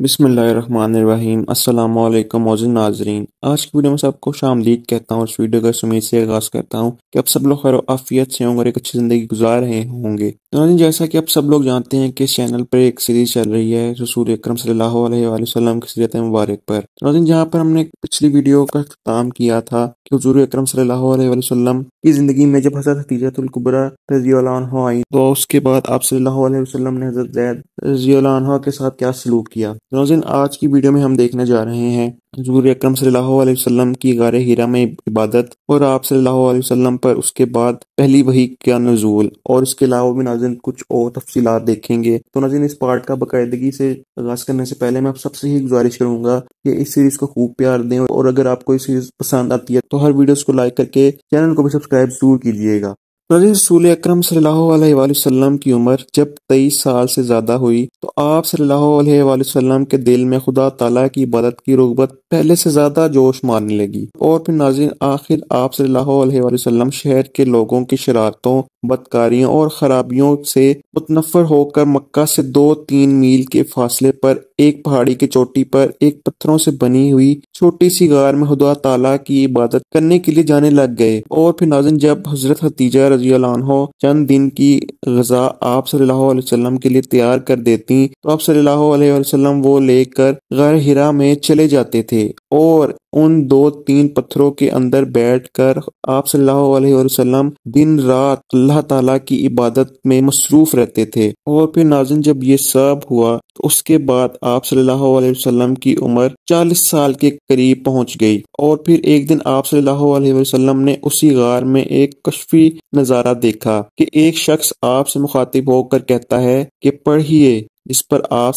अस्सलाम वालेकुम मौजूद नाजरीन। आज की वीडियो में सबको शामदीद कहता हूँ और इस वीडियो का सुमीर से आगाज़ करता हूँ कि आप सब लोग खैर आफियत से होंगे और एक अच्छी ज़िंदगी गुजार रहे होंगे। नाजरीन जैसा कि आप सब लोग जानते हैं कि इस चैनल पर एक सीरीज़ चल रही है, रसूल अक्रम सल्लल्लाहु अलैहि वसल्लम की सीरत मुबारक पर। नाजरीन जहाँ पर हमने पिछली वीडियो का अख्ताम किया था हजूर अक्रम सल्लल्लाहु की ज़िंदगी में जब हज़रत हतीजतुल्कुबरा रज़ी आई तो उसके बाद आप सल्लल्लाहु ने हज़रत जैद रज़ी के साथ क्या सलूक किया? नाजिन आज की वीडियो में हम देखने जा रहे हैं हजूर अक्रम सल्लल्लाहु की गार हीरा में इबादत और आप सल्लल्लाहु पर उसके बाद पहली वही का नजूल और इसके अलावा भी नाजिन कुछ और तफसीलात देखेंगे। तो नाजिन इस पार्ट का बाकायदगी से आगाज़ करने से पहले मैं आप सबसे ही गुजारिश करूँगा कि इस सीरीज़ को खूब प्यार दें और अगर आपको इस सीरीज़ पसंद आती है तो हर वीडियोस को लाइक करके चैनल को भी सब्सक्राइब ज़रूर कीजिएगा। रसूल अक्रम सल्हसम की उम्र जब तेईस साल से ज़्यादा हुई तो आप सल्हसम के दिल में खुदा तला की इबादत की रुगबत पहले से ज़्यादा जोश मारने लगी। और फिर नाजिन आखिर आप सल्हसम शहर के लोगों की शरारतों बदकारियों और खराबियों से मुतनफर होकर मक्का से दो तीन मील के फासले पर, एक पहाड़ी की चोटी पर, एक पत्थरों से बनी हुई छोटी सी गार में खुदा ताला की इबादत करने के लिए जाने लग गए। और फिर नाजन, जब हज़रत हतीजा रज़ी हो चंद दिन की गजा आप वसल्लम के लिए तैयार कर देती तो आप सल्लाम वो लेकर गर हिरा में चले जाते थे। और उन दो तीन पत्थरों के अंदर बैठकर आप सल्लल्लाहु अलैहि वसल्लम दिन रात अल्लाह ताला की इबादत में मसरूफ रहते थे। और फिर नाजन जब ये सब हुआ तो उसके बाद आप सल्लल्लाहु अलैहि वसल्लम की उम्र चालीस साल के करीब पहुँच गई। और फिर एक दिन आप सल्लल्लाहु अलैहि वसल्लम ने उसी गार में एक कशफी नज़ारा देखा कि एक शख्स आपसे मुखातिब होकर कहता है कि पढ़िए इस पर आप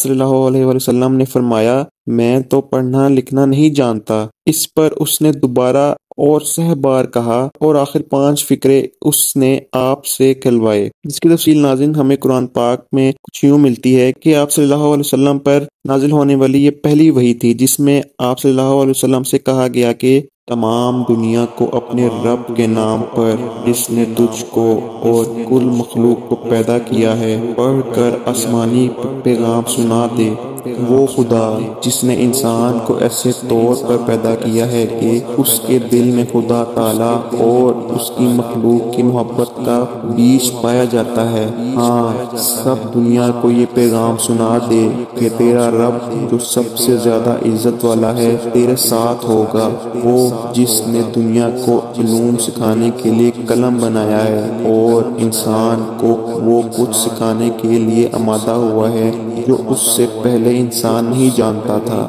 वसल्लम ने फरमाया, मैं तो पढ़ना लिखना नहीं जानता। इस पर उसने दोबारा और सह बार कहा और आखिर पाँच फिक्रे उसने आप से कहलवाए जिसकी तफसील नाजिन हमें कुरान पाक में कुछ यूँ मिलती है कि आप वसल्लम पर नाजिल होने वाली ये पहली वही थी जिसमें आप वसल्लम से कहा गया कि तमाम दुनिया को अपने रब के नाम पर जिसने तुझको और कुल मखलूक को पैदा किया है पढ़कर आसमानी पैगाम सुना दे। वो खुदा जिसने इंसान को ऐसे तौर पर पैदा किया है कि उसके दिल में खुदा ताला और उसकी मखलूक की मोहब्बत का बीज पाया जाता है। हाँ सब दुनिया को ये पैगाम सुना दे कि तेरा रब जो सबसे ज़्यादा इज़्ज़त वाला है तेरे साथ होगा। वो जिसने दुनिया को इलूम सिखाने के लिए कलम बनाया है और इंसान को वो कुछ सिखाने के लिए आमादा हुआ है जो उससे पहले इंसान नहीं जानता था।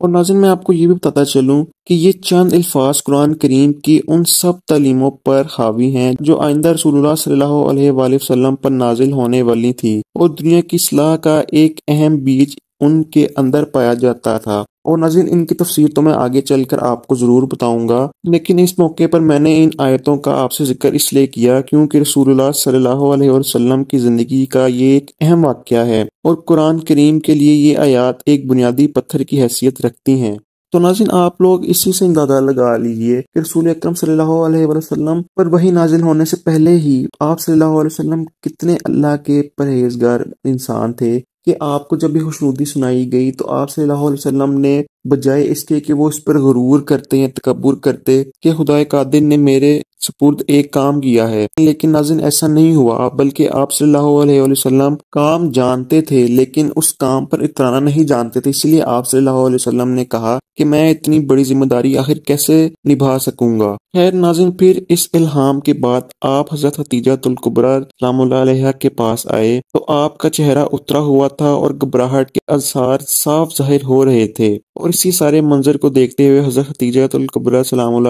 और नाजिन, मैं आपको ये भी बताता चलूँ कि ये चंद अल्फाज कुरान करीम की उन सब तलीमों पर हावी हैं जो आइंदा रसूलुल्लाह सल्लल्लाहु अलैहि वसल्लम पर नाजिल होने वाली थी। और दुनिया की सलाह का एक अहम बीज उनके अंदर पाया जाता था। और नाजिन इनकी तफसीर तो मैं आगे चलकर आपको ज़रूर बताऊँगा। लेकिन इस मौके पर मैंने इन आयतों का आपसे ज़िक्र इसलिए किया क्योंकि रसूलुल्लाह सल्लल्लाहु अलैहि वसल्लम की ज़िंदगी का ये एक अहम वाक़ है और कुरान करीम के लिए ये आयात एक बुनियादी पत्थर की हैसियत रखती हैं। तो नाजिन आप लोग इसी से अंदाज़ा लगा लीजिए कि रसूल अकरम वसल्लम पर वही नाजिल होने से पहले ही आप वसल्लम कितने अल्लाह के परहेजगार इंसान थे। कि आपको जब भी खुशनुदी सुनाई गई तो आप सल्लल्लाहु अलैहि वसल्लम ने बजाय इसके कि वो इस पर गरूर करते हैं तकबर करते कि खुदा कादिर ने मेरे सपुर्द एक काम किया है। लेकिन नाजिन ऐसा नहीं हुआ, बल्कि आप सल्लल्लाहु अलैहि वसल्लम काम जानते थे, लेकिन उस काम पर इतराना नहीं जानते थे। इसलिए आप सल्लल्लाहु अलैहि वसल्लम ने कहा कि मैं इतनी बड़ी ज़िम्मेदारी आखिर कैसे निभा सकूँगा? खैर नाजिन, फिर इस इल्हाम के बाद आप हज़रत हतीजा तुलकुबरा के पास आए तो आपका चेहरा उतरा हुआ था और घबराहट के आसार साफ़ ज़ाहिर हो रहे थे। और इसी सारे मंजर को देखते हुए हज़रत हतीजा सलाम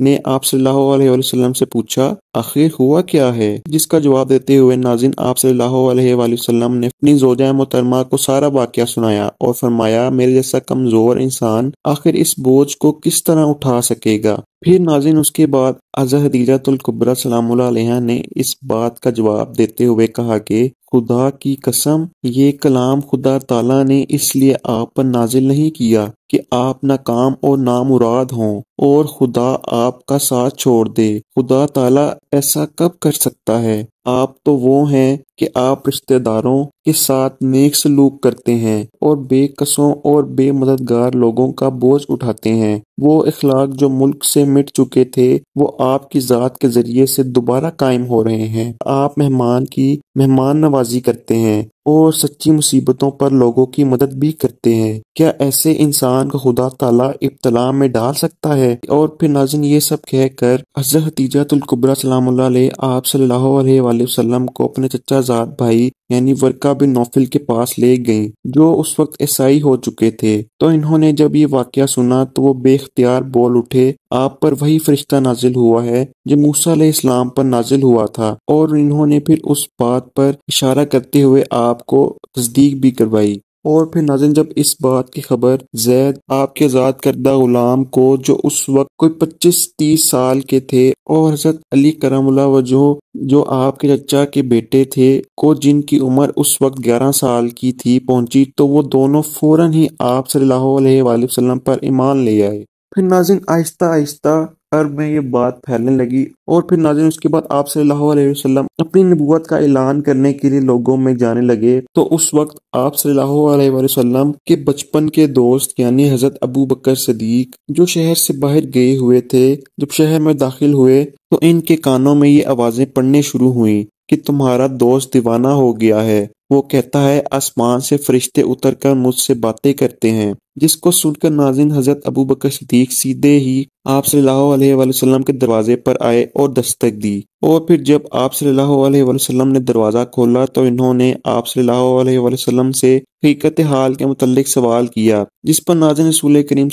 ने आप सल्लल्लाहु अलैहि वसल्लम से पूछा आखिर हुआ क्या है? जिसका जवाब देते हुए नाजिन आप वसल्लम ने अपनी जोजा मोहतरमा को सारा वाक्य सुनाया और फरमाया, मेरे जैसा कमज़ोर इंसान आखिर इस बोझ को किस तरह उठा सकेगा? फिर नाजिन उसके बाद अजहर हदीजातुल्कुबरा सलाम ने इस बात का जवाब देते हुए कहा कि, खुदा की कसम, ये कलाम खुदा ताला ने इसलिए आप पर नाजिल नहीं किया। कि आप नाकाम और नामुराद हों, और खुदा आपका साथ छोड़ दे। खुदा ताला ऐसा कब कर सकता है? आप तो वो हैं कि आप रिश्तेदारों के साथ नेक सलूक करते हैं और बेकसों और बेमददगार लोगों का बोझ उठाते हैं। वो इखलाक जो मुल्क से मिट चुके थे, वो आपकी ज़ात के ज़रिए से दोबारा कायम हो रहे हैं। आप मेहमान की मेहमान नवाजी करते हैं और सच्ची मुसीबतों पर लोगों की मदद भी करते हैं। क्या ऐसे इंसान को खुदा ताला इब्तला में डाल सकता है? और फिर नाजिन ये सब कहकर हज़रत हतीजातुल कुबरा सलाम आप सल्लल्लाहु अलैहि वसल्लम को अपने चचा जाद भाई, यानी वर्का बिन नौफिल के पास ले गई जो उस वक्त ईसाई हो चुके थे। तो इन्होंने जब ये वाक्य सुना तो वो बेख्तियार बोल उठे, आप पर वही फरिश्ता नाजिल हुआ है, जो मूसा इस्लाम पर नाजिल हुआ था। और इन्होंने फिर उस बात पर इशारा करते हुए आपको तस्दीक भी करवाई। और फिर नाजिन जब इस बात की खबर जैद आपके आज़ाद करदा गुलाम को, जो उस वक्त कोई पच्चीस तीस साल के थे, और हज़रत अली करमुल्ला वजह, जो आपके चचा के बेटे थे, को जिनकी उम्र उस वक्त ग्यारह साल की थी, पहुँची तो वो दोनों फ़ौरन ही आप सल्लल्लाहु अलैहि वसल्लम पर ईमान ले आए। फिर नाजिन आहिस्ता आहिस्ता अरब में ये बात फैलने लगी और फिर नाजिन उसके बाद आप सल्लल्लाहु अलैहि वसल्लम अपनी नबूवत का ऐलान करने के लिए लोगों में जाने लगे। तो उस वक्त आप सल्लल्लाहु अलैहि वसल्लम के बचपन के दोस्त, यानी हज़रत अबू बकर सदीक, जो शहर से बाहर गए हुए थे, जब शहर में दाखिल हुए तो इनके कानों में ये आवाज़ें पड़ने शुरू हुई कि तुम्हारा दोस्त दीवाना हो गया है। वो कहता है, आसमान से फरिश्ते उतर कर मुझसे बातें करते हैं। जिसको सुनकर नाजिन हज़रत अबू बकर सिद्दीक सीधे ही आप वसल्लम के दरवाजे पर आए और दस्तक दी। और फिर जब आप वसल्लम ने दरवाज़ा खोला तो इन्होंने आप वसल्लम से हकीकत हाल के मुतलिक सवाल किया, जिस पर नाजिन रसूल करीम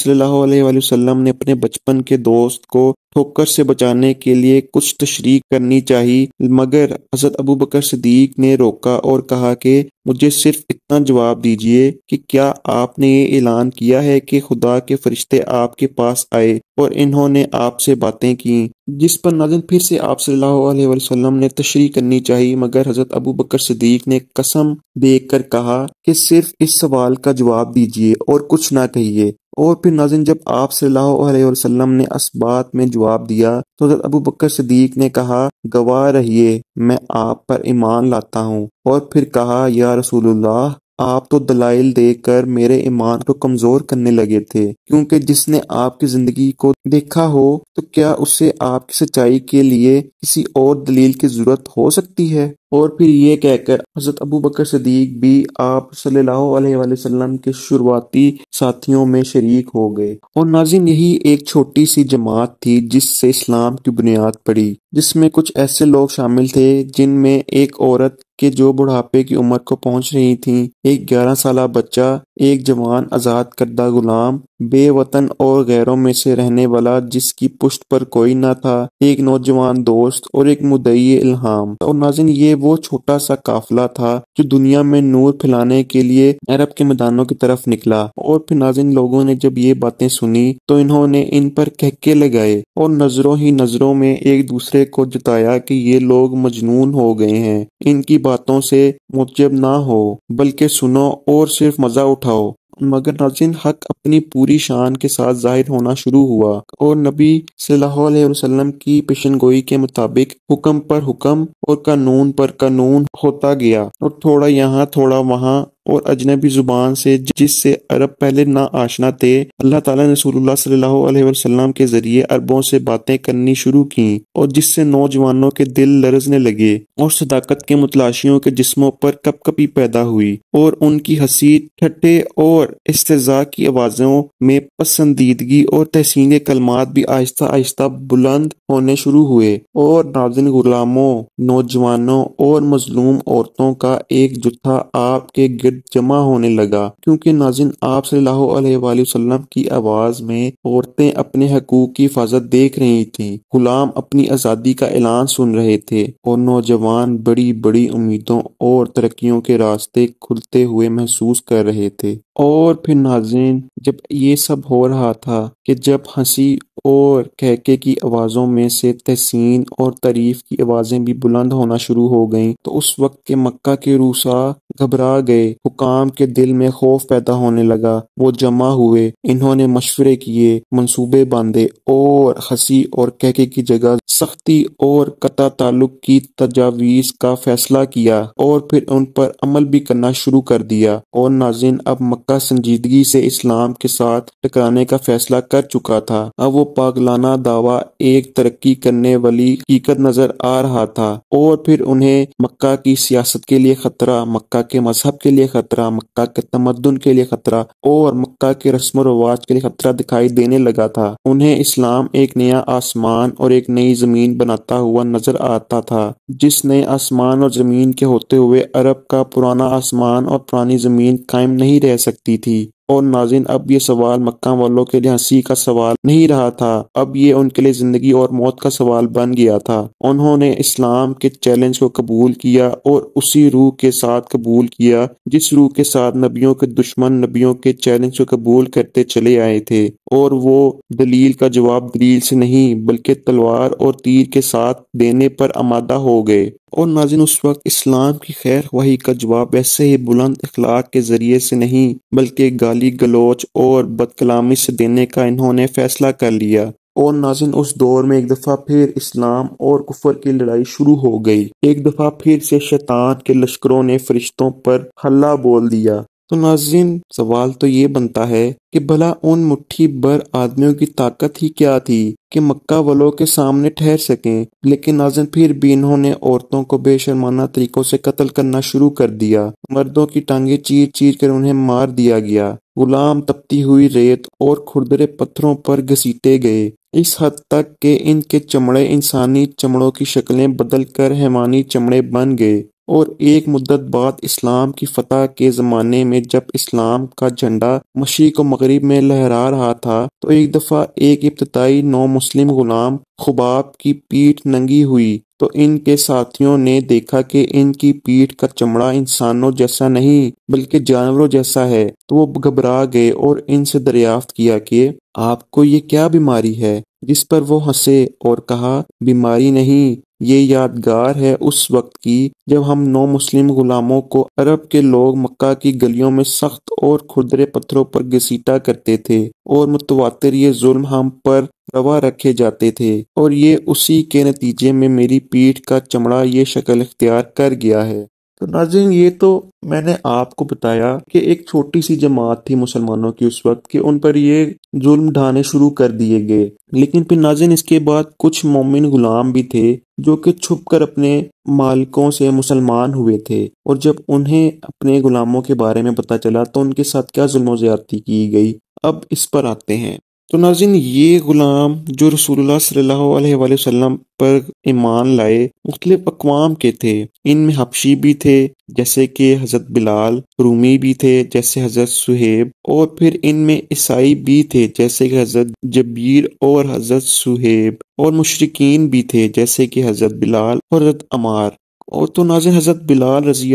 वसल्लम ने अपने बचपन के दोस्त को ठोकर से बचाने के लिए कुछ तशरीक करनी चाहिए। मगर हज़रत अबू बकर सदीक ने रोका और कहा कि मुझे सिर्फ़ इतना जवाब दीजिए कि क्या आपने ये ऐलान किया है कि खुदा के फरिश्ते आपके पास आए? और इन्होंने आपसे बातें की, जिस पर नाजन फिर से आप सल्लल्लाहु वसल्लम ने तशरी करनी चाहिए। मगर हज़रत अबू बकर सदीक ने कसम देकर कहा कि सिर्फ़ इस सवाल का जवाब दीजिए और कुछ ना कहिए। और फिर नाजिन जब आप सल्लल्लाहु वसल्लम ने इस बात में जवाब दिया तो हज़रत अबू बकर सदीक ने कहा, गवाह रहिए, मैं आप पर ईमान लाता हूँ। और फिर कहा, या रसूलुल्लाह आप तो दलाइल देकर मेरे ईमान को कमज़ोर करने लगे थे, क्योंकि जिसने आपकी ज़िंदगी को देखा हो तो क्या उसे आपकी सच्चाई के लिए किसी और दलील की ज़रूरत हो सकती है? और फिर ये कहकर हज़रत अबू बकर सदीक भी आप वसल्लम के शुरुआती साथियों में शरीक हो गए। और नाजिन यही एक छोटी सी जमात थी जिससे इस्लाम की बुनियाद पड़ी, जिसमें कुछ ऐसे लोग शामिल थे जिनमें एक औरत के जो बुढ़ापे की उम्र को पहुँच रही थी, एक ग्यारह साल बच्चा, एक जवान आज़ाद करदा गुलाम बेवतन और गैरों में से रहने वाला जिसकी पुष्ट पर कोई ना था, एक नौजवान दोस्त और एक मुदई इल्हाम। और नाजिन, ये वो छोटा सा काफिला था जो दुनिया में नूर फैलाने के लिए अरब के मैदानों की तरफ़ निकला। और फिर नाजिन, लोगों ने जब ये बातें सुनी तो इन्होंने इन पर कहके लगाए और नज़रों ही नज़रों में एक दूसरे को जताया कि ये लोग मजनून हो गए हैं। इनकी बातों से मुजब ना हो, बल्कि सुनो और सिर्फ़ मज़ा उठाओ। मगर नाजिन हक अपनी पूरी शान के साथ ज़ाहिर होना शुरू हुआ और नबी सल्लाम की पेशन गोई के मुताबिक हुक्म पर हुक्म और कानून पर कानून होता गया। और थोड़ा यहाँ, थोड़ा वहाँ और अजनबी ज़ुबान से, जिससे अरब पहले ना आशना थे, अल्लाह ताला ने रसूलुल्लाह सल्लल्लाहु अलैहि वसल्लम के ज़रिए अरबों से बातें करनी शुरू की और जिससे नौजवानों के दिल लरजने लगे और सदाकत के मुतलाशियों के जिस्मों पर कपकपी पैदा हुई और उनकी हँसी ठट्ठे और इस्तेजा की आवाजों में पसंदीदगी और तहसीन कलमात भी आहिस्ता आहिस्ता बुलंद होने शुरू हुए और नाजिन गुलामों, नौजवानों और मजलूम औरतों का एक जुत्था आपके गिर जमा होने लगा, क्योंकि नाजिन आप वसल्लम की आवाज़ में औरतें अपने हकूक की हिफाजत देख रही थीं। गुलाम अपनी आज़ादी का ऐलान सुन रहे थे और नौजवान बड़ी बड़ी उम्मीदों और तरक्कियों के रास्ते खुलते हुए महसूस कर रहे थे। और फिर नाजिन, जब ये सब हो रहा था कि जब हँसी और कहके की आवाज़ों में से तहसीन और तारीफ़ की आवाज़ें भी बुलंद होना शुरू हो गईं तो उस वक्त के मक्का के रूसा घबरा गए। हुकाम के दिल में खौफ पैदा होने लगा। वो जमा हुए। इन्होंने मशवरे किए, मंसूबे बांधे और हँसी और कहके की जगह सख्ती और कता ताल्लुक की तजावीज का फैसला किया और फिर उन पर अमल भी करना शुरू कर दिया और नाजिन अब मक्का संजीदगी से इस्लाम के साथ टकराने का फैसला कर चुका था। अब वो पागलाना दावा एक तरक्की करने वाली हकीकत नज़र आ रहा था और फिर उन्हें मक्का की सियासत के लिए खतरा मक्का के मज़हब के लिए खतरा, मक्का के तमदन के लिए खतरा और मक्का के रस्म रवाज के लिए खतरा दिखाई देने लगा था। उन्हें इस्लाम एक नया आसमान और एक नई ज़मीन बनाता हुआ नज़र आता था, जिस नए आसमान और ज़मीन के होते हुए अरब का पुराना आसमान और पुरानी ज़मीन कायम नहीं रह सकती थी। और नाजिन अब ये सवाल मक्का वालों के लिए हँसी का सवाल नहीं रहा था। अब ये उनके लिए ज़िंदगी और मौत का सवाल बन गया था। उन्होंने इस्लाम के चैलेंज को कबूल किया और उसी रूह के साथ कबूल किया, जिस रूह के साथ नबियों के दुश्मन नबियों के चैलेंज को कबूल करते चले आए थे। और वो दलील का जवाब दलील से नहीं, बल्कि तलवार और तीर के साथ देने पर आमादा हो गए। और नाजिन, उस वक्त इस्लाम की खैर वही का जवाब ऐसे ही बुलंद अखलाक के ज़रिए से नहीं, बल्कि गाली गलोच और बदकलामी से देने का इन्होंने फैसला कर लिया। और नाजिन, उस दौर में एक दफ़ा फिर इस्लाम और कुफर की लड़ाई शुरू हो गई। एक दफ़ा फिर से शैतान के लश्करों ने फरिश्तों पर हल्ला बोल दिया। तो नाजिन सवाल तो ये बनता है कि भला उन मुट्ठी भर आदमियों की ताकत ही क्या थी कि मक्का वालों के सामने ठहर सकें? लेकिन नाजन फिर भी इन्होंने औरतों को बेशर्माना तरीकों से कत्ल करना शुरू कर दिया। मर्दों की टांगे चीर चीर कर उन्हें मार दिया गया। गुलाम तपती हुई रेत और खुरदरे पत्थरों पर घसीटे गए। इस हद तक के इनके चमड़े इंसानी चमड़ों की शक्लें बदल कर हैमानी चमड़े बन गए। और एक मुद्दत बाद इस्लाम की फतह के ज़माने में जब इस्लाम का झंडा मशीक मगरब में लहरा रहा था तो एक दफ़ा एक इब्तदाई नौ मुस्लिम गुलाम खुबाब की पीठ नंगी हुई। तो इनके साथियों ने देखा कि इनकी पीठ का चमड़ा इंसानों जैसा नहीं, बल्कि जानवरों जैसा है। तो वो घबरा गए और इनसे दरियाफ्त किया कि आपको ये क्या बीमारी है? जिस पर वो हंसे और कहा, बीमारी नहीं ये यादगार है उस वक्त की, जब हम नौ मुस्लिम गुलामों को अरब के लोग मक्का की गलियों में सख्त और खुदरे पत्थरों पर घसीटा करते थे और मुतवातर ये जुल्म हम पर रवा रखे जाते थे और ये उसी के नतीजे में मेरी पीठ का चमड़ा ये शक्ल अख्तियार कर गया है। तो नाजिन ये तो मैंने आपको बताया कि एक छोटी सी जमात थी मुसलमानों की उस वक्त कि उन पर ये जुल्म ढाने शुरू कर दिए गए। लेकिन फिर नाजिन इसके बाद कुछ मोमिन गुलाम भी थे जो कि छुप कर अपने मालिकों से मुसलमान हुए थे। और जब उन्हें अपने गुलामों के बारे में पता चला तो उनके साथ क्या जुल्म ज्यादती की गई? अब इस पर आते हैं। तो नाजिन ये गुलाम जो रसूलुल्लाह सल्लल्लाहु अलैहि वसल्लम पर ईमान लाए, मुख्तलिफ़ अकवाम के थे। इनमें हबशी भी थे, जैसे कि हज़रत बिलाल, रूमी भी थे, जैसे हज़रत सुहेब, और फिर इनमें ईसाई भी थे, जैसे कि हज़रत जबीर और हज़रत सुहेब, और मुशरकिन भी थे, जैसे कि हज़रत बिलाल और हज़रत अमार। और तो नाजिन हज़रत बिलाल रज़ी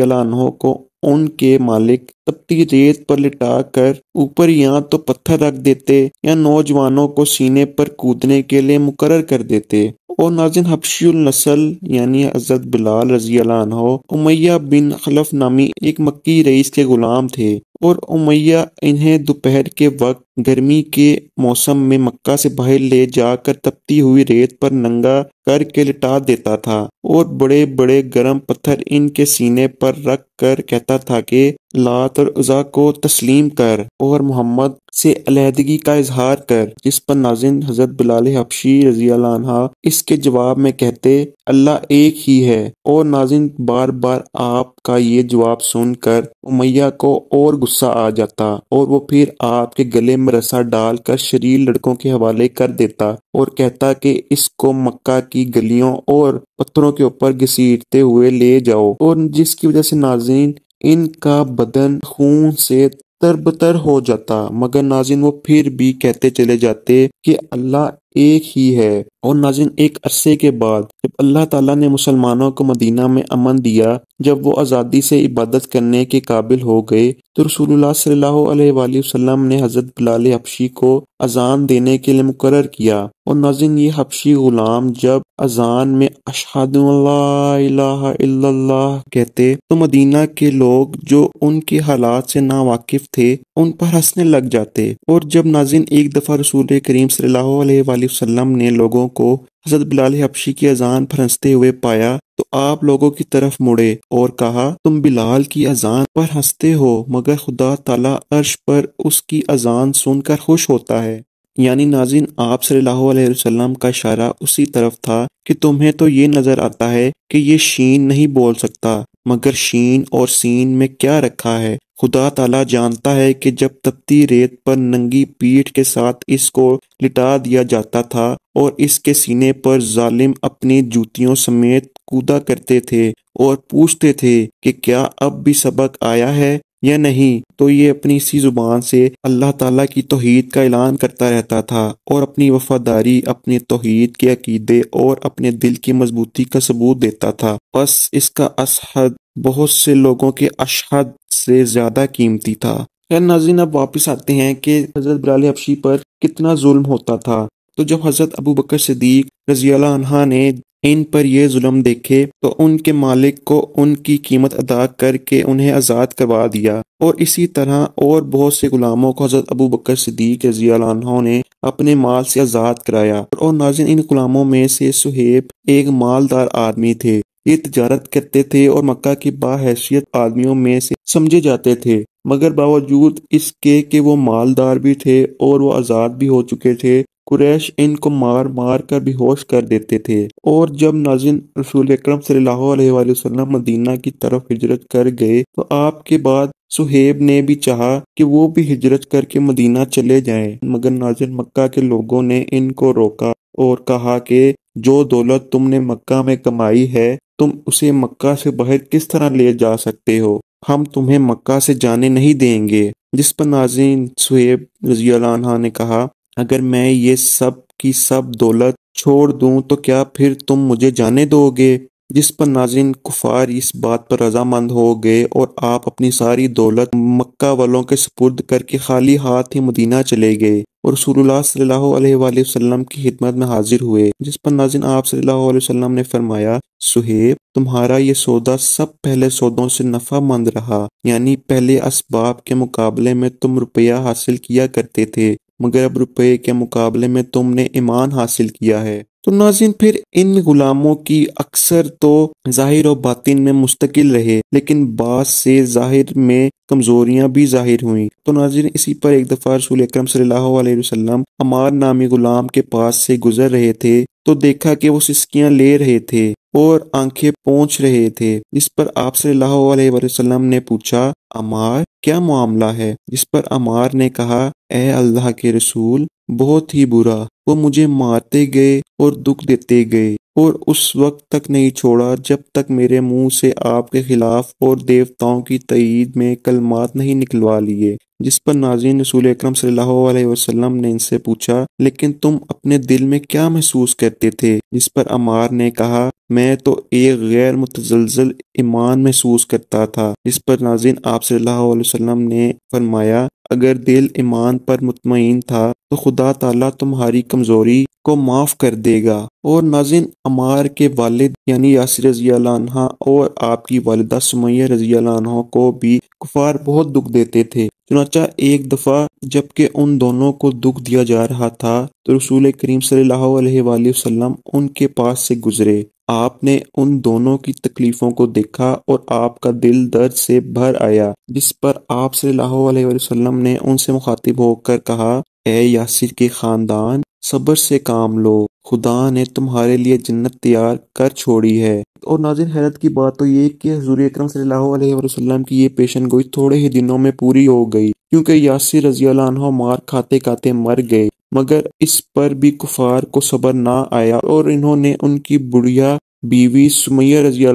को उनके मालिक तपती रेत पर लिटा कर ऊपर या तो पत्थर रख देते या नौजवानों को सीने पर कूदने के लिए मुकर कर देते। और नाजिन हबशील नस्ल, यानी हज़रत बिलाल रज़ी उमैया बिन खलफ नामी एक मक्की रईस के गुलाम थे। और उमैया इन्हें दोपहर के वक्त गर्मी के मौसम में मक्का से बाहर ले जाकर तपती हुई रेत पर नंगा करके लिटा देता था। और बड़े बड़े गर्म पत्थर इनके सीने पर रख कर कहता था कि लात और उजा को तस्लीम कर और मोहम्मद से अलहदगी का इजहार कर, जिस पर नाजिन हज़रत बिलाल हबशी रज़ी इसके जवाब में कहते, अल्लाह एक ही है। और नाजिन बार बार आपका ये जवाब सुनकर उमैया को और गुस्सा आ जाता और वो फिर आपके गले में रसा डालकर शरीर लड़कों के हवाले कर देता और कहता कि, इसको मक्का की गलियों और पत्थरों के ऊपर घसीटते हुए ले जाओ। और जिसकी वजह से नाजिन इनका बदन खून से तरबतर हो जाता। मगर नाजिन वो फिर भी कहते चले जाते कि अल्लाह एक ही है और नाजिन एक अरसे के बाद जब अल्लाह ताला ने मुसलमानों को मदीना में अमन दिया, जब वो आज़ादी से इबादत करने के काबिल हो गए तो रसूलुल्लाह सल्लल्लाहु अलैहि वसल्लम ने हज़रत बिलाल हबशी को अजान देने के लिए मुकर किया। और नाजिन ये हबशी गुलाम जब अजान में अशहद कहते तो मदीना के लोग जो उनके हालात से ना वाकिफ थे, उन पर हंसने लग जाते। और जब नाजिन एक दफ़ा रसूल करीम सल्लल्लाहु अलैहि वसल्लम ने लोगों को हज़रत बिलाल हबशी की अजान पर हँसते हुए पाया तो आप लोगों की तरफ़ मुड़े और कहा, तुम बिलाल की अजान पर हँसते हो, मगर खुदा ताला अर्श पर उसकी अजान सुनकर खुश होता है। यानी नाजिन, आप वसल्लम का इशारा उसी तरफ़ था कि तुम्हें तो ये नज़र आता है कि ये शीन नहीं बोल सकता, मगर शीन और सीन में क्या रखा है खुदा ताला जानता है कि जब तपती रेत पर नंगी पीठ के साथ इसको लिटा दिया जाता था और इसके सीने पर जालिम अपनी जूतियों समेत कूदा करते थे और पूछते थे कि क्या अब भी सबक आया है या नहीं तो ये अपनी इसी ज़ुबान से अल्लाह ताला की तोहीद का ऐलान करता रहता था और अपनी वफादारी, अपने तोहीद के अकीदे और अपने दिल की मजबूती का सबूत देता था। बस इसका असहद, बहुत से लोगों के अशहद से ज़्यादा कीमती था। खैर नाजिन अब वापस आते हैं कि हज़रत बिलाल हबशी पर कितना जुल्म होता था। तो जब हज़रत अबू बकर सिद्दीक रजियाला ने इन पर यह जुल्म देखे तो उनके मालिक को उनकी कीमत अदा करके उन्हें आज़ाद करवा दिया। और इसी तरह और बहुत से गुलामों को हज़रत अबू बकर सिद्दीक रज़ी ने अपने माल से आज़ाद कराया। और नाजिन, इन गुलामों में से सुहेब एक मालदार आदमी थे। ये तजारत करते थे और मक्का की बाहैसियत आदमियों में से समझे जाते थे। मगर बावजूद इसके कि वो मालदार भी थे और वो आज़ाद भी हो चुके थे कुरैश इनको मार मार कर बेहोश कर देते थे। और जब नाजिन रसूल अक्रम सल्लल्लाहु मदीना की तरफ़ हिजरत कर गए तो आपके बाद सुहेब ने भी चाहा कि वो भी हिजरत करके मदीना चले जाएँ। मगर नाजिन मक्का के लोगों ने इनको रोका और कहा कि, जो दौलत तुमने मक्का में कमाई है, तुम उसे मक्का से बाहर किस तरह ले जा सकते हो? हम तुम्हें मक्का से जाने नहीं देंगे। जिस पर नाजिन सुहेब रज़ी ने कहा अगर मैं ये सब की सब दौलत छोड़ दूँ तो क्या फिर तुम मुझे जाने दोगे, जिस पर नाजिन कुफार इस बात पर रजामंद हो गए और आप अपनी सारी दौलत मक्का वालों के सपुर्द करके खाली हाथ ही मदीना चले गए और वसल्लम की खिदमत में हाजिर हुए, जिस पर नाजिन आप वसल्लम ने फरमाया, सुहेब, तुम्हारा ये सौदा सब पहले सौदों से नफा मंद रहा, यानी पहले इसबाब के मुकाबले में तुम रुपया हासिल किया करते थे। मगर अब रुपए के मुकाबले में तुमने ईमान हासिल किया है। तो नाजिन, फिर इन गुलामों की अक्सर तो ज़ाहिर और बातिन में मुस्तकिल रहे, लेकिन बाद से ज़ाहिर में कमजोरियाँ भी ज़ाहिर हुई। तो नाजिन, इसी पर एक दफ़ा रसूल अकरम वसल्लम अमार नामी गुलाम के पास से गुजर रहे थे तो देखा कि वो सिस्कियाँ ले रहे थे और आँखें पहुँच रहे थे। इस पर आप वसल्लम ने पूछा अमार क्या मामला है? जिस पर अमार ने कहा ए अल्लाह के रसूल, बहुत ही बुरा। वो मुझे मारते गए और दुख देते गए और उस वक्त तक नहीं छोड़ा जब तक मेरे मुँह से आपके खिलाफ और देवताओं की तईद में कलमात नहीं निकलवा लिए। जिस पर नाजीन रसूल अक्रम वसल्लम ने इनसे पूछा, लेकिन तुम अपने दिल में क्या महसूस करते थे? जिस पर अमार ने कहा, मैं तो एक गैर मुतजलजल ईमान महसूस करता था। जिस पर नाजीन आप वसल्लम ने फरमाया, अगर दिल ईमान पर मुतमिन था तो खुदा ताला तुम्हारी कमज़ोरी को माफ़ कर देगा और नाजिन अमार के वालिद यानी यासिर रज़ी और आपकी वालदा सुमैया रज़ी को भी कुफार बहुत दुख देते थे। चुनाचा एक दफ़ा जबकि उन दोनों को दुख दिया जा रहा था तो रसूल करीम सल्लल्लाहु अलैहि वसल्लम उनके पास से गुजरे। आपने उन दोनों की तकलीफों को देखा और आपका दिल दर्द से भर आया, जिस पर आप सल्लल्लाहु अलैहि वसल्लम ने उनसे मुखातिब होकर कहा ए यासिर के खानदान सब्र से काम लो। खुदा ने तुम्हारे लिए जन्नत तैयार कर छोड़ी है। और नाजिन हैरत की बात तो ये कि हजूर अक्रम सल्लल्लाहु की ये पेशन गोई थोड़े ही दिनों में पूरी हो गई, क्योंकि यासिर रज़ी मार खाते खाते मर गए। मगर इस पर भी कुफार को सबर ना आया और इन्होंने उनकी बुढ़िया बीवी सुमैया रज़ी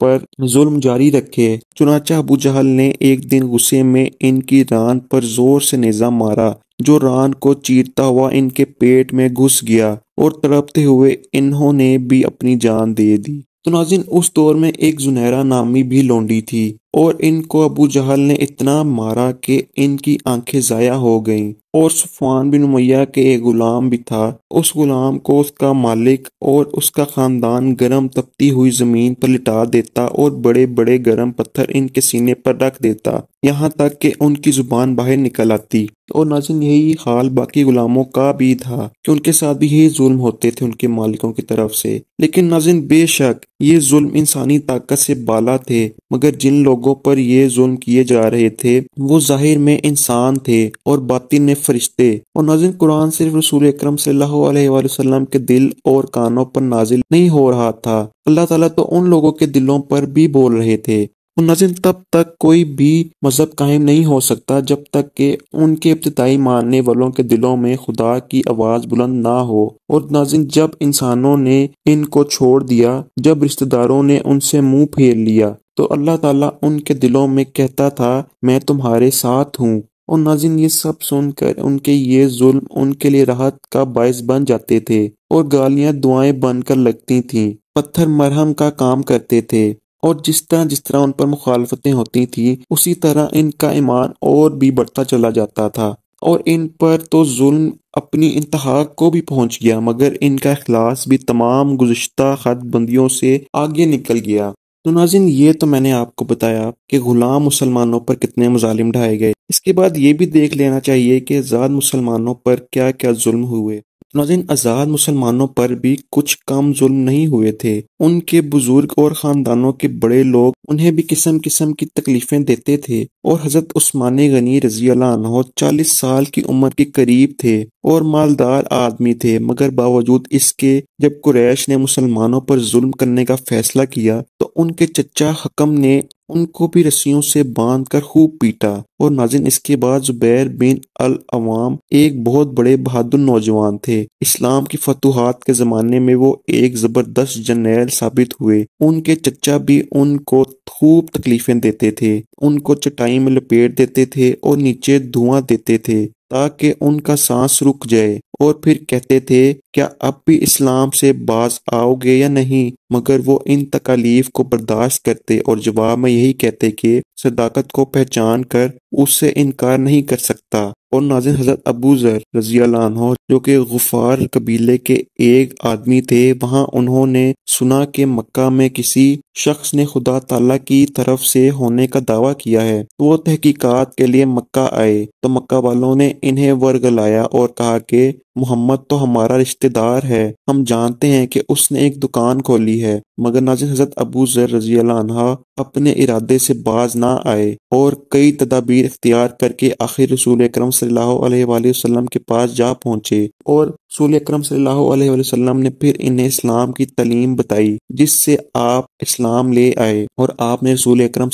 पर जुल्म जारी रखे। चुनाचा अबू जहल ने एक दिन गुस्से में इनकी रान पर ज़ोर से नेजा मारा। जो रान को चीरता हुआ इनके पेट में घुस गया और तड़पते हुए इन्होंने भी अपनी जान दे दी। तो नाजिन, उस दौर में एक जुनहरा नामी भी लौंडी थी। और इनको अबू जहल ने इतना मारा कि इनकी आँखें ज़ाया हो गईं। और सुफान बिन उमैया के एक गुलाम भी था। उस गुलाम को उसका मालिक और उसका खानदान गर्म तपती हुई ज़मीन पर लिटा देता और बड़े बड़े गर्म पत्थर इनके सीने पर रख देता। यहाँ तक कि उनकी ज़ुबान बाहर निकल आती। और नाजिन यही हाल, बाकी गुलामों का भी था कि उनके साथ भी यही जुल्म होते थे उनके मालिकों की तरफ़ से। लेकिन नाजिन बेशक ये जुल्म इंसानी ताकत से बाला थे, मगर जिन लोगों पर ये जुल्म किए जा रहे थे। वो ज़ाहिर में इंसान थे और बातिन में फरिश्ते। और नाजिन कुरान सिर्फ़ रसूल अक्रम वसल्लम के दिल और कानों पर नाजिल नहीं हो रहा था। अल्लाह ताला तो उन लोगों के दिलों पर भी बोल रहे थे। और तब तक कोई भी मज़हब कायम नहीं हो सकता जब तक कि उनके इब्तदाई मानने वालों के दिलों में खुदा की आवाज़ बुलंद ना हो। और नाजिन जब इंसानों ने इनको छोड़ दिया, जब रिश्तेदारों ने उनसे मुँह फेर लिया तो अल्लाह ताला उनके दिलों में कहता था, मैं तुम्हारे साथ हूँ। और नाजिन ये सब सुनकर उनके ये जुल्म उनके लिए राहत का बायस बन जाते थे और गालियाँ, दुआएँ बनकर लगती थीं। पत्थर मरहम का काम करते थे। और जिस तरह जिस तरह उन पर मुखालफतें होती थी, उसी तरह इनका ईमान और भी बढ़ता चला जाता था। और इन पर तो जुल्म अपनी इंतहा को भी पहुँच गया, मगर इनका अखलास भी तमाम गुज्त बंदियों से आगे निकल गया। तो नाजिन, ये तो मैंने आपको बताया कि गुलाम मुसलमानों पर कितने मुजालिम ढाए गए। इसके बाद ये भी देख लेना चाहिए कि आज़ाद मुसलमानों पर क्या क्या जुल्म हुए। नाजिन आज़ाद मुसलमानों पर भी कुछ कम जुल्म नहीं हुए थे। उनके बुज़ुर्ग और ख़ानदानों के बड़े लोग उन्हें भी किस्म किस्म की तकलीफें देते थे और हज़रत उस्मान गनी रज़ी अल्लाह चालीस साल की उम्र के करीब थे और मालदार आदमी थे। मगर बावजूद इसके, जब कुरैश ने मुसलमानों पर जुल्म करने का फैसला किया तो उनके चचा हकम ने उनको भी रस्सियों से बाँध कर खूब पीटा और नाजिन इसके बाद जुबैर बिन अल अवाम एक बहुत बड़े बहादुर नौजवान थे। इस्लाम की फतूहत के जमाने में वो एक ज़बरदस्त जर्नैल साबित हुए। उनके चचा भी उनको खूब तकलीफें देते थे। उनको चटाई में लपेट देते थे और नीचे धुआँ देते थे ताकि उनका सांस रुक जाए। और फिर कहते थे, क्या अब भी इस्लाम से बाज आओगे या नहीं? मगर वो इन तकालीफ को बर्दाश्त करते और जवाब में यही कहते कि, सदाकत को पहचान कर उससे इनकार नहीं कर सकता। और नाजिन हज़रत अबू जर रज़ी जो कि गुफार कबीले के एक आदमी थे, वहाँ उन्होंने सुना कि मक्का में किसी शख्स ने खुदा तला की तरफ़ से होने का दावा किया है। वो तहकीकात के लिए मक्का आए। तो मक्का वालों ने इन्हें वर्गलाया और कहा कि मोहम्मद तो हमारा रिश्तेदार है। हम जानते हैं कि उसने एक दुकान खोली है, मगर नाजिन हज़रत अबू जर रज़ी अपने इरादे से बाज ना आए और कई तदाबीर इख्तियार करके आखिर रसूल अक्रम वसल्लम के पास जा पहुँचे और रसूल अक्रम वसल्लम ने फिर इन्हें इस्लाम की तलीम बताई, जिससे आप इस्लाम ले आए और आपने रसूल अक्रम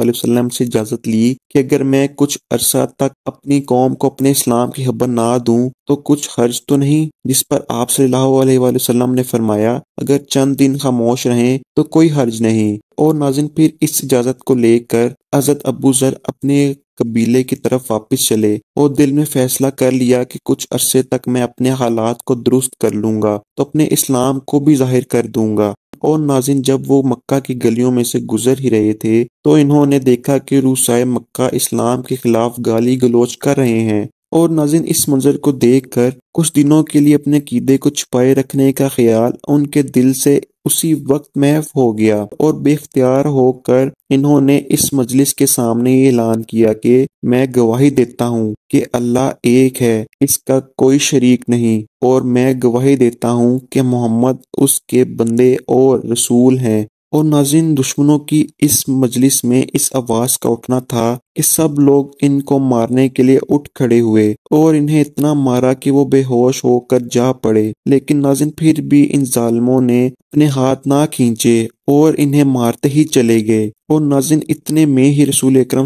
वसल्लम से इजाज़त ली कि अगर मैं कुछ अरसा तक अपनी कौम को अपने इस्लाम की खबर ना दूँ तो कुछ हर्ज तो नहीं, जिस पर आप वसल्लम ने फरमाया, अगर चंद दिन खामोश रहें तो कोई हर्ज नहीं। और नाजिन, फिर इस इजाज़त को लेकर हज़रत अबू जर अपने कबीले की तरफ़ वापस चले और दिल में फैसला कर लिया कि कुछ अरसे तक मैं अपने हालात को दुरुस्त कर लूँगा तो अपने इस्लाम को भी ज़ाहिर कर दूँगा। और नाजिन, जब वो मक्का की गलियों में से गुजर ही रहे थे तो इन्होंने देखा कि रूसाए मक्का इस्लाम के खिलाफ गाली गलोच कर रहे हैं। और नाजिन, इस मंजर को देख कर कुछ दिनों के लिए अपने कीदे को छुपाए रखने का ख्याल उनके दिल से उसी वक्त महफ हो गया और बेख्तियार होकर इन्होंने इस मजलिस के सामने ये ऐलान किया कि मैं गवाही देता हूँ कि अल्लाह एक है, इसका कोई शरीक नहीं और मैं गवाही देता हूँ कि मोहम्मद उसके बंदे और रसूल हैं। और नाजिन दुश्मनों की इस मजलिस में इस आवाज़ का उठना था कि सब लोग इनको मारने के लिए उठ खड़े हुए और इन्हें इतना मारा कि वो बेहोश होकर जा पड़े। लेकिन नाजिन फिर भी इन जालमों ने अपने हाथ ना खींचे और इन्हें मारते ही चले गए। और नाजिन इतने में ही रसूल अकरम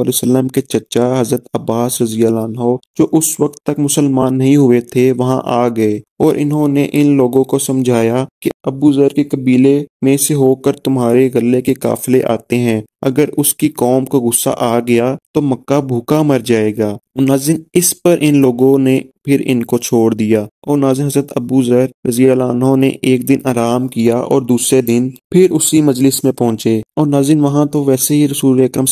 वसल्लम के चचा हज़रत अब्बास रज़ी जो उस वक्त तक मुसलमान नहीं हुए थे, वहाँ आ गए। और इन्होंने इन लोगों को समझाया कि अबू जर के कबीले में से होकर तुम्हारे गले के काफिले आते हैं। अगर उसकी कौम को गुस्सा आ गया तो मक्का भूखा मर जाएगा। नाजिन, इस पर इन लोगों ने फिर इनको छोड़ दिया और नाजिन हज़रत अबू जर रज़ी ने एक दिन आराम किया और दूसरे दिन फिर उसी मजलिस में पहुँचे। और नाजिन वहाँ तो वैसे ही रसूल अकरम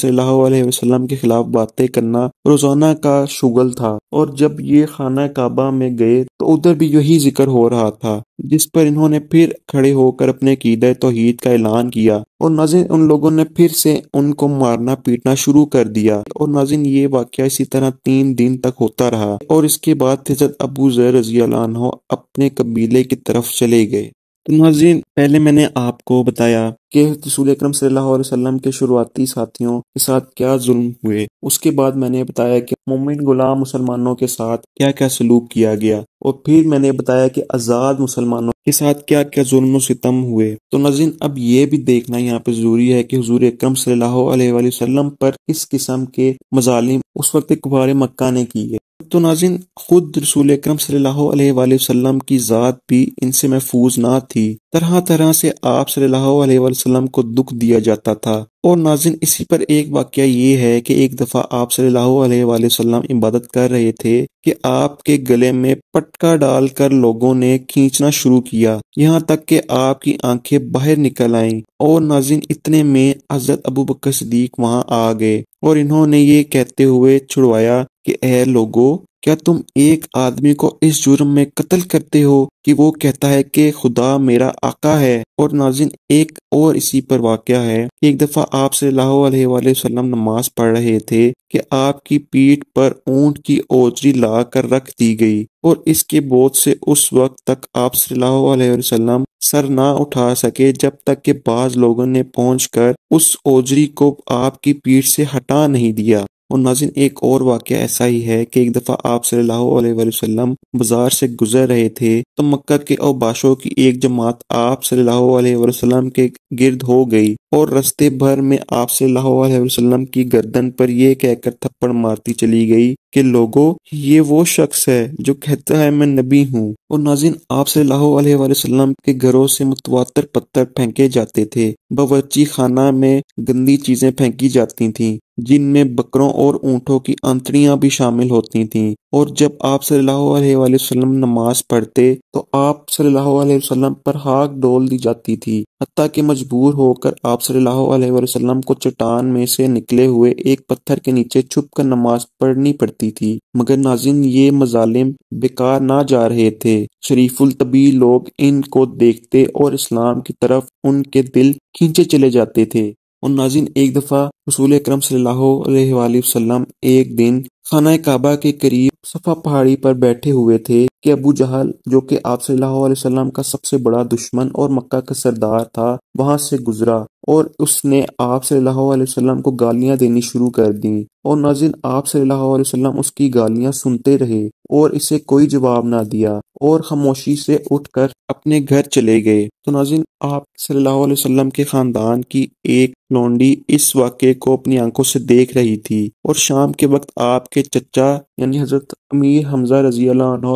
वसल्लम के खिलाफ बातें करना रोज़ाना का शुगल था। और जब ये खाना काबा में गए तो उधर भी यही ज़िक्र हो रहा था, जिस पर इन्होंने फिर खड़े होकर अपने कीद तोहीद का ऐलान किया और नाजिन उन लोगों ने फिर से उनको मारना पीटना शुरू कर दिया। और नाजिन ये वाक्य इसी तरह तीन दिन तक होता रहा और इसके बाद हज़रत अबू जर रज़ी अपने कबीले की तरफ़ चले गए। तो नाजीन पहले मैंने आपको बताया कि रसूल अक्रम वसल्लम के शुरुआती साथियों के साथ क्या जुल्म हुए। उसके बाद मैंने बताया कि मोमिन गुलाम मुसलमानों के साथ क्या क्या सलूक किया गया और फिर मैंने बताया कि आज़ाद मुसलमानों के साथ क्या क्या जुल्म सितम हुए। तो नजीन अब ये भी देखना यहाँ पे ज़रूरी है कि हजूर अक्रम वसल्लम पर किस किस्म के मजालिम उस वक्त कुबार मक्का ने किए। तो नाजिन खुद रसूल अक्रम सल्लल्लाहु की ज़ात भी इनसे महफूज ना थी। तरह तरह से आप वसल्लम को दुख दिया जाता था। और नाजिन इसी पर एक वाक्य ये है कि एक दफ़ा आप वसल्लम इबादत कर रहे थे कि आपके गले में पटका डालकर लोगों ने खींचना शुरू किया। यहाँ तक कि आपकी आँखें बाहर निकल आईं। और नाजिन इतने में हज़रत अबू बकर सदीक वहाँ आ गए। और इन्होंने ये कहते हुए छुड़वाया कि ए लोगो, क्या तुम एक आदमी को इस जुर्म में कत्ल करते हो कि वो कहता है कि खुदा मेरा आका है और नाजिन एक और इसी पर वाक़ है? कि एक दफ़ा आप वसल्लम नमाज़ पढ़ रहे थे कि आपकी पीठ पर ऊँट की ओजरी ला कर रख दी गई और इसके बोझ से उस वक्त तक आप वसल्लम सर ना उठा सके जब तक के बाज लोगों ने पहुंचकर उस ओजरी को आपकी पीठ से हटा नहीं दिया। और नाजिन, एक और वाक्य ऐसा ही है कि एक दफ़ा आप वसल्लम बाज़ार से गुजर रहे थे तो मक्का के अवबाशों की एक जमात आप वसल्लम के गिर्द हो गई और रस्ते भर में आप वसल्लम की गर्दन पर यह कहकर थप्पड़ मारती चली गई कि, लोगों, ये वो शख्स है जो कहता है, मैं नबी हूँ। और नाजिन, आप वसल्लम के घरों से मुतवातर पत्थर फेंके जाते थे। बावर्ची खाना में गंदी चीज़ें फेंकी जाती थीं, जिनमें बकरों और ऊँटों की अंतड़ियाँ भी शामिल होती थीं। और जब आप सल्लल्लाहु अलैहि वसल्लम नमाज़ पढ़ते तो आप सल्लल्लाहु अलैहि वसल्लम पर हाक डोल दी जाती थी हती कि मजबूर होकर आप सल्लल्लाहु अलैहि वसल्लम को चट्टान में से निकले हुए एक पत्थर के नीचे छुप कर नमाज़ पढ़नी पड़ती थी। मगर नाजिन, ये मजालिम बेकार ना जा रहे थे। शरीफुल तबी लोग इनको देखते और इस्लाम की तरफ़ उनके दिल खींचे चले जाते थे। और नाजिन, एक दफ़ा रसूल अक्रम सल्लल्लाहु अलैहि वसल्लम एक दिन खाना काबा के करीब सफ़ा पहाड़ी पर बैठे हुए थे कि अबू जहल, जो कि आप सल्लल्लाहु अलैहि वसल्लम का सबसे बड़ा दुश्मन और मक्का का सरदार था, वहाँ से गुजरा। और उसने आप सल्लल्लाहु को गालियाँ देनी शुरू कर दी। और नाजिन आप सल्लल्लाहु उसकी गालियाँ सुनते रहे और इसे कोई जवाब ना दिया और खामोशी से उठकर अपने घर चले गए। तो नाजिन आप वसल्लम के खानदान की एक लौंडी इस वाक्य को अपनी आँखों से देख रही थी और शाम के वक्त आपके चचा, यानी हज़रत अमीर हमजा रज़ी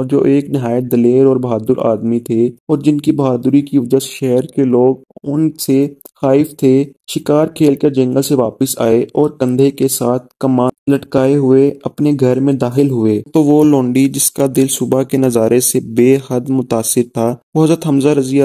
जो एक नहायत दलेर और बहादुर आदमी थे और जिनकी बहादुरी की वजह से शहर के लोग उनसे खाइफ थे, शिकार खेलकर जंगल से वापस आए और कंधे के साथ कमान लटकाए हुए अपने घर में दाखिल हुए। तो वो लोंडी, जिसका दिल सुबह के नज़ारे से बेहद मुतासिर था वो हज़रत हमजा रज़ी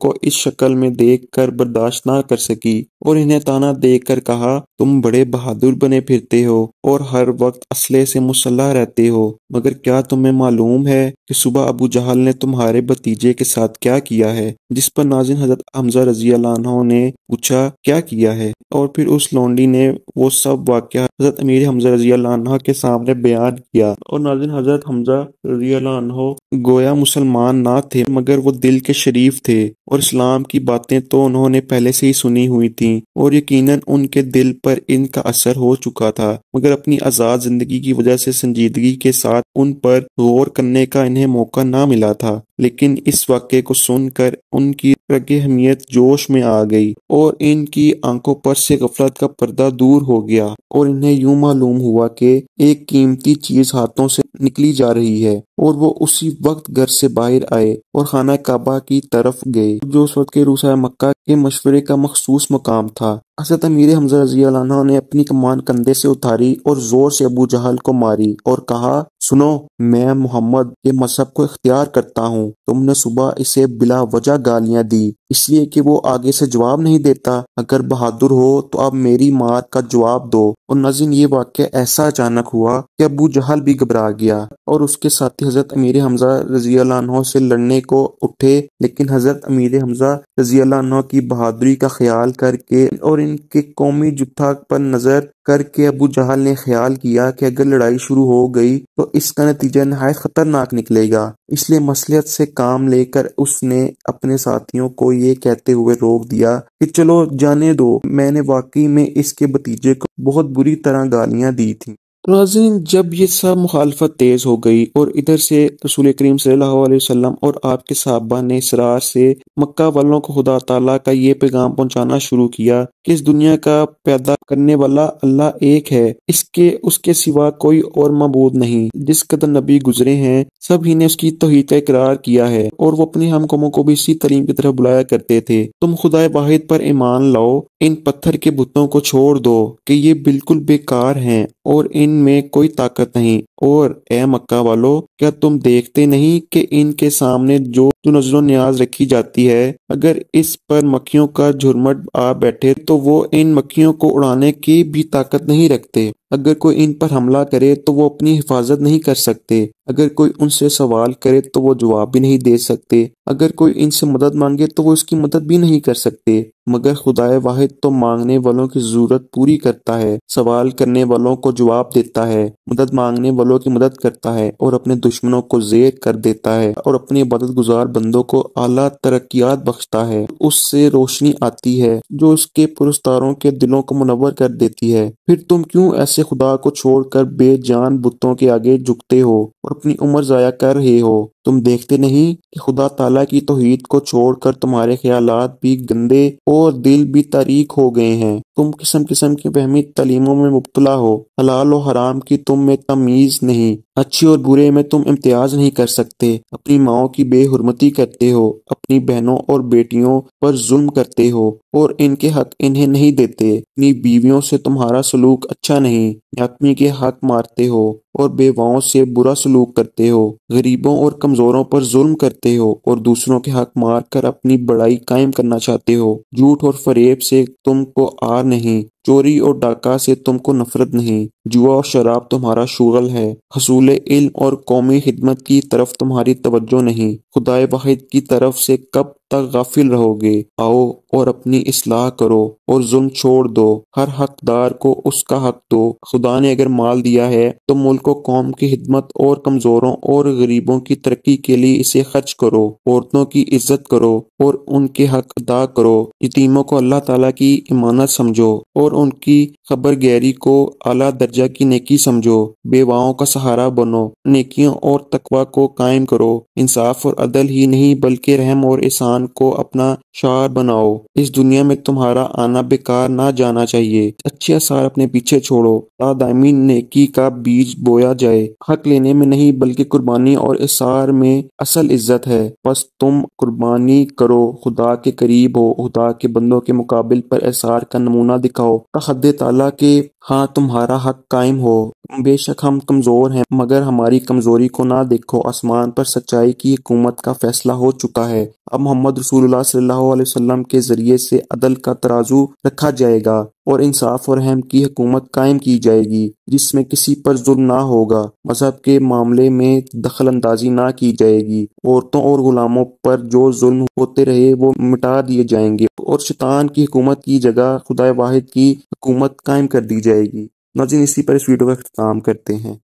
को इस शक्ल में देख कर बर्दाश्त ना कर सकी और इन्हें ताना देख कर कहा, तुम बड़े बहादुर बने फिरते हो और हर वक्त असले से मुसल्ला रहते हो। मगर क्या तुम्हें मालूम है कि सुबह अबू जहल ने तुम्हारे भतीजे के साथ क्या किया है, जिस पर नाजिन हज़रत हमजा रज़ी अल्लाह ने पूछा, क्या किया है? और फिर उस लोंडी ने वो सब वाक्य हज़रत अमीर हमजा रज़ी अल्लाह के सामने बयान किया और नाजिन हज़रत हमजा रज़ी अल्लाह गोया मुसलमान ना थे, मगर वो दिल के शरीफ थे और इस्लाम की बातें तो उन्होंने पहले से ही सुनी हुई थी और यकीनन उनके दिल पर इनका असर हो चुका था। मगर अपनी आज़ाद ज़िंदगी की वजह से संजीदगी के साथ उन पर गौर करने का इन्हें मौका ना मिला था। लेकिन इस वाक्य को सुनकर उनकी रग हमियत जोश में आ गई और इनकी आँखों पर से गफलत का पर्दा दूर हो गया और इन्हें यूँ मालूम हुआ कि एक कीमती चीज़ हाथों से निकली जा रही है और वो उसी वक्त घर से बाहर आए और खाना काबा की तरफ़ गए। जो उस वक्त के रूसा मक्का के मशवरे का मखसूस मकाम था। हज़रत अमीर हमजा रज़ी ने अपनी कमान कंधे से उतारी और ज़ोर से अबू जहल को मारी और कहा, सुनो, मैं मोहम्मद के मज़हब को इख्तियार करता हूँ। तुमने सुबह इसे बिला वजह गालियाँ दी। इसलिए कि वो आगे से जवाब नहीं देता, अगर बहादुर हो तो अब मेरी मार का जवाब दो। और नजिन, ये वाक्य ऐसा अचानक हुआ कि अबू जहल भी घबरा गया और उसके साथी हज़रत अमीर हमजा रज़ी से लड़ने को उठे। लेकिन हज़रत अमीर हमजा रज़ी की बहादुरी का ख्याल करके और इनके कौमी जुत्था पर नज़र करके अबू जहाल ने ख्याल किया कि अगर लड़ाई शुरू हो गई तो इसका नतीजा नहायत खतरनाक निकलेगा। इसलिए मसलियत से काम लेकर उसने अपने साथियों को ये कहते हुए रोक दिया कि चलो जाने दो। मैंने वाकई में इसके भतीजे को बहुत बुरी तरह गालियाँ दी थी। नाजिन जब ये सब मुखालफत तेज हो गई और इधर से रसूल करीम सल्लल्लाहु और आपके साहबा ने इसरार से मक्का वालों को खुदा ताला का ये पैगाम पहुंचाना शुरू किया कि इस दुनिया का पैदा करने वाला अल्लाह एक है। इसके, उसके सिवा कोई और मबूद नहीं। जिस कदर नबी गुजरे हैं सभी ने उसकी तोहहीद का इकरार किया है और वो अपनी हम कौमों को भी इसी तलीम की तरफ़ बुलाया करते थे। तुम खुदा वाहिद पर ईमान लाओ, इन पत्थर के बुतों को छोड़ दो कि ये बिल्कुल बेकार हैं और इनमें कोई ताकत नहीं। और ए मक्का वालों, क्या तुम देखते नहीं कि इनके सामने जो नज़रों न्याज रखी जाती है? अगर इस पर मक्खियों का झुरमट आ बैठे तो वो इन मक्खियों को उड़ाने की भी ताकत नहीं रखते। अगर कोई इन पर हमला करे तो वो अपनी हिफाजत नहीं कर सकते। अगर कोई उनसे सवाल करे तो वो जवाब भी नहीं दे सकते। अगर कोई इनसे मदद मांगे तो वो उसकी मदद भी नहीं कर सकते। मगर खुदाए वाहिद तो मांगने वालों की ज़रूरत पूरी करता है, सवाल करने वालों को जवाब देता है, मदद मांगने वालों की मदद करता है और अपने दुश्मनों को जेर कर देता है और अपनी मदद गुजार बंदों को आला तरक्यात बख्शता है। उससे रोशनी आती है जो उसके पुरस्तारों के दिलों को मुनवर कर देती है। फिर तुम क्यों ऐसे खुदा को छोड़कर बेजान बुतों के आगे झुकते हो और अपनी उम्र जाया कर रहे हो। तुम देखते नहीं कि खुदा ताला की तोहीद को छोड़कर तुम्हारे ख्याल भी गंदे और दिल भी तारीख हो गए हैं। तुम किस्म किस्म की वहमी तलीमों में मुबतला हो। हलाल और हराम की तुम में तमीज नहीं। अच्छी और बुरे में तुम इम्तियाज़ नहीं कर सकते। अपनी माओ की बेहरमती करते हो। अपनी बहनों और बेटियों पर जुल्म करते हो और इनके हक इन्हें नहीं देते। अपनी बीवियों से तुम्हारा सलूक अच्छा नहीं। आदमी के हक मारते हो। और बेवाओं से बुरा सलूक करते हो, गरीबों और कमजोरों पर जुल्म करते हो और दूसरों के हक मार कर अपनी बड़ाई कायम करना चाहते हो। झूठ और फरेब से तुमको आर नहीं, चोरी और डाका से तुमको नफरत नहीं। जुआ और शराब तुम्हारा शुगल है, हसूल इल्म और कौमी खिदमत की तरफ़ तुम्हारी तवज्जो नहीं। खुदाए वाहिद की तरफ़ से कब तक गाफिल रहोगे। आओ और अपनी इसलाह करो और जुल्म छोड़ दो। हर हकदार को उसका हक दो। खुदा ने अगर माल दिया है तो मुल्क कौम की खिदमत और कमजोरों और गरीबों की तरक्की के लिए इसे खर्च करो। औरतों की इज़्ज़त करो और उनके हक अदा करो। यतीमों को अल्लाह ताला की इमानत समझो और उनकी खबर गहरी को आला दर्जा की नेकी समझो। बेवाओं का सहारा बनो। नेकियों और तकवा को कायम करो। इंसाफ और अदल ही नहीं, बल्कि रहम और एहसान को अपना शार बनाओ। इस दुनिया में तुम्हारा आना बेकार ना जाना चाहिए। अच्छे आसार अपने पीछे छोड़ो। दामी नेकी का बीज बोया जाए। हक लेने में नहीं, बल्कि कुर्बानी और इसार में असल इज़्ज़त है। बस तुम कुर्बानी करो। खुदा के करीब हो। खुदा के बंदों के मुकाबले पर एसार का नमूना दिखाओ। हद ताला के हाँ तुम्हारा हक कायम हो। बेशक हम कमज़ोर हैं, मगर हमारी कमज़ोरी को ना देखो। आसमान पर सच्चाई की हुकूमत का फैसला हो चुका है। अब मोहम्मद रसूलुल्लाह सल्लल्लाहु अलैहि वसल्लम के ज़रिए से अदल का तराजू रखा जाएगा। और इंसाफ और अहम की हकूमत कायम की जाएगी, जिसमें किसी पर जुल्म ना होगा। मज़हब के मामले में दखल अंदाजी ना की जाएगी औरतों और गुलामों पर जो जुल्म होते रहे, वो मिटा दिए जाएँगे और शैतान की हुकूमत की जगह खुदा वाहिद की हुकूमत कायम कर दी जाएगी। नाजिन इसी पर इस वीडियो का अख्ताम करते हैं।